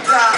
God.